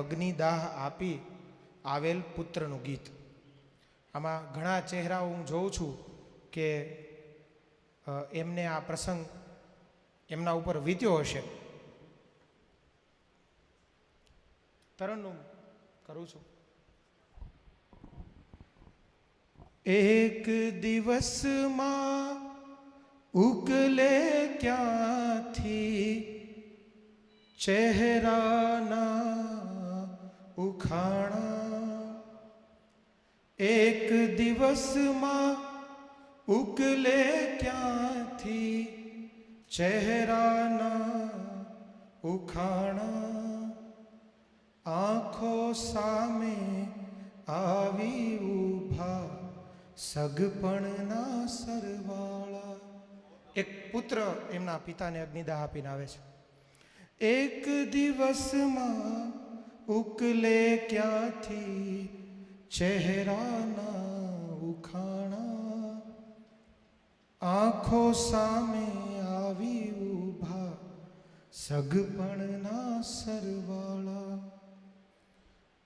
અગ્નિદાહ આપી આવેલ પુત્રનું ગીત. આમાં ઘણા ચહેરાઓ હું જોઉં છું કે એમને આ પ્રસંગ એમના ઉપર વીત્યો હશે. તરણનું કરું છું. એક દિવસમાં ઉગલે ક્યાંથી? ચહેરાના ઉખાણા. એક દિવસમાં ઉગલે ક્યાંથી? ચહેરાના ઉખાણા. આંખો સામે આવી ઊભા, સગપણના સરવાળા. એક પુત્ર એમના પિતાને અગ્નિદાહ આપીને આવે છે. એક દિવસમાં ઉકલે ક્યાંથી ચહેરાના ઉખાણા આંખો સામે આવી ઊભા સગપણના સરવાળા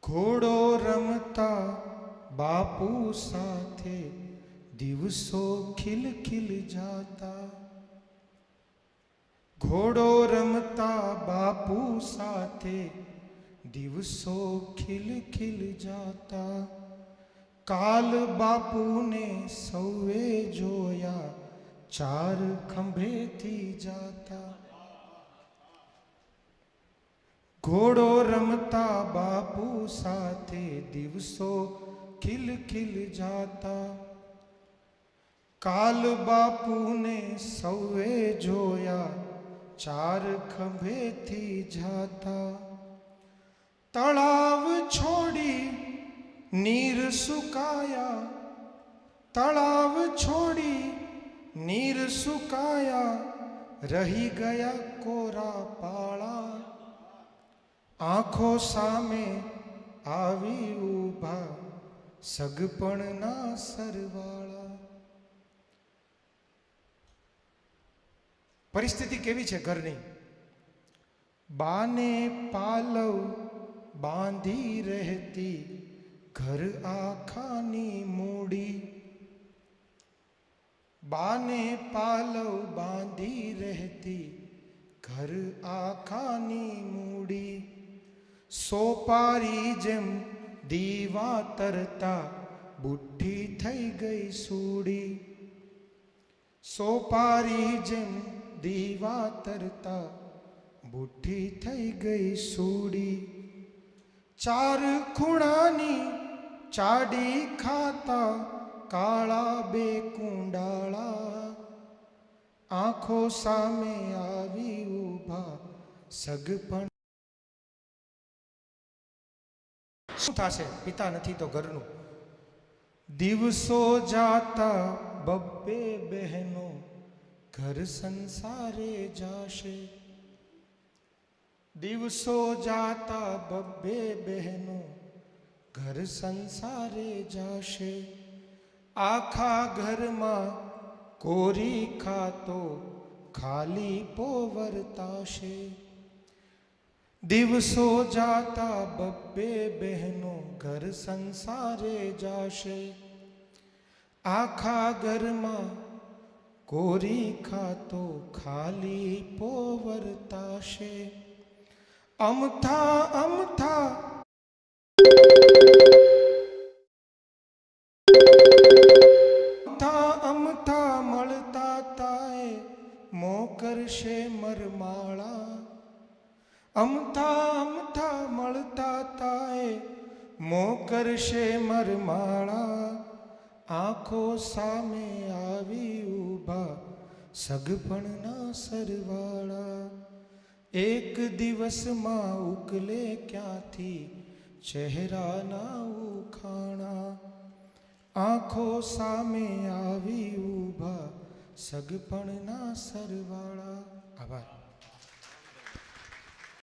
ઘોડો રમતા બાપુ સાથે દિવસો ખીલ ખીલ જાતા ઘોડો રમતા બાપુ સાથે દિવસો ખીલ ખીલ જાતા કાલ બાપુને સૌએ જોયા ચાર ખંભેથી જાતા ઘોડો રમતા બાપુ સાથે દિવસો ખીલ ખીલ જાતા કાલ બાપુને સૌએ જોયા ચાર ખંભેથી જાતા તળાવ છોડી નીર સુકાયા. તળાવ છોડી નીર સુકાયા. રહી ગયા કોરા પાળા આંખો સામે આવી ઊભા. સગપણના સરવાળા. પરિસ્થિતિ કેવી છે ઘરની? બાને પાલવ બાંધી રહેતી, ઘર આખાની મૂડી. બાને પાલવ બાંધી રહેતી, ઘર આખાની મૂડી. સોપારી જેમ દીવા તરતા, બુઠ્ઠી થઈ ગઈ સૂડી. સોપારી જેમ દીવા તરતા, બુઠ્ઠી થઈ ગઈ સૂડી. ચાર ખૂણાની ચાડી ખાતા કાળા બે કુંડાળા. આંખો સામે આવી ઊભા સગપણ શું થશે? પિતા નથી તો ઘરનું. દિવસો જાતા બબ્બે બહેનો, ઘર સંસારે જાશે. દિવસો જાતા બબ્બે બહેનો ઘર સંસારે જાશે. આખા ઘરમાં કોરી ખાતો ખાલી પોવરતાશે. દિવસો જાતા બબ્બે બહેનો ઘર સંસારે જાશે. આખા ઘરમાં કોરી ખાતો ખાલી પોવરતાશે. અમથા અમથા અમથા અમથા મળતા તાએ મો કરશે મરમાળા અમથા અમથા મળતા તાએ મો કરશે મરમાળા આંખો સામે આવી ઊભા સગપણના સરવાળા એક દિવસમાં ઉકલે ક્યાંથી ચહેરાના ઉખાણા આંખો સામે આવી ઊભા સગપણના સરવાળા આભાર